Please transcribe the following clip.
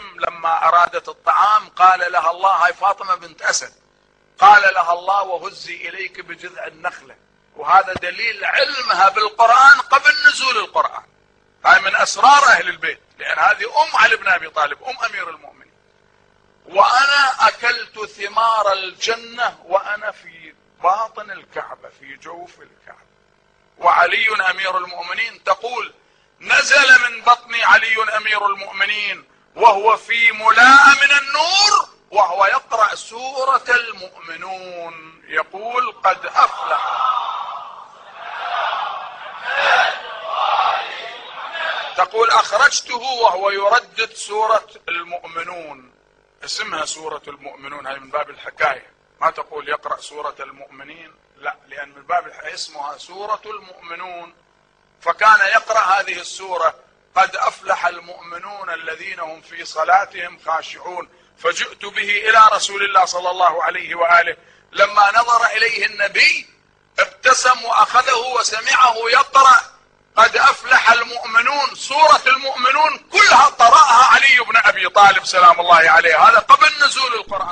مريم لما أرادت الطعام قال لها الله هاي فاطمة بنت أسد. قال لها الله وهزي إليك بجذع النخلة. وهذا دليل علمها بالقرآن قبل نزول القرآن. هاي من أسرار أهل البيت لأن هذه أم علي بن أبي طالب أم أمير المؤمنين. وأنا أكلت ثمار الجنة وأنا في باطن الكعبة في جوف الكعبة. وعلي أمير المؤمنين تقول نزل من بطن علي أمير المؤمنين وهو في ملاء من النور وهو يقرأ سورة المؤمنون. يقول قد أفلح تقول أخرجته وهو يردد سورة المؤمنون. اسمها سورة المؤمنون هذه من باب الحكاية. ما تقول يقرأ سورة المؤمنين؟ لا لأن من باب اسمها سورة المؤمنون. فكان يقرأ هذه السورة قد أفلح المؤمنون الذين هم في صلاتهم خاشعون. فجئت به إلى رسول الله صلى الله عليه وآله. لما نظر إليه النبي ابتسم وأخذه وسمعه يقرا قد أفلح المؤمنون سوره المؤمنون كلها قراها علي بن أبي طالب سلام الله عليه. هذا قبل نزول القرآن.